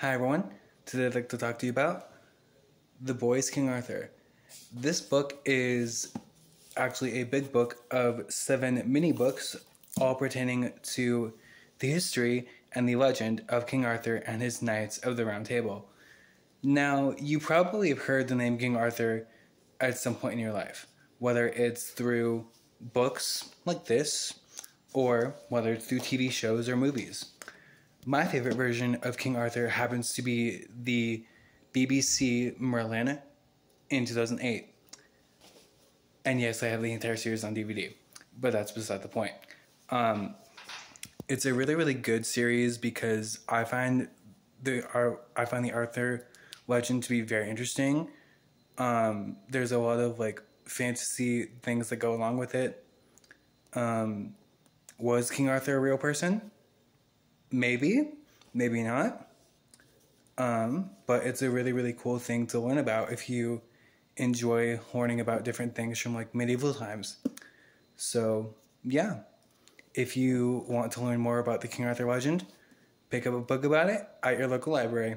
Hi everyone. Today I'd like to talk to you about The Boys King Arthur. This book is actually a big book of seven mini books, all pertaining to the history and the legend of King Arthur and his Knights of the Round Table. Now, you probably have heard the name King Arthur at some point in your life, whether it's through books like this or whether it's through TV shows or movies. My favorite version of King Arthur happens to be the BBC Merlin in 2008. And yes, I have the entire series on DVD, but that's beside the point. Um, it's a really, really good series because I find the I find the Arthur legend to be very interesting. Um, there's a lot of like fantasy things that go along with it. Um, was King Arthur a real person? Maybe, maybe not. Um, but it's a really, really cool thing to learn about if you enjoy learning about different things from like medieval times. So, yeah. If you want to learn more about the King Arthur legend, pick up a book about it at your local library.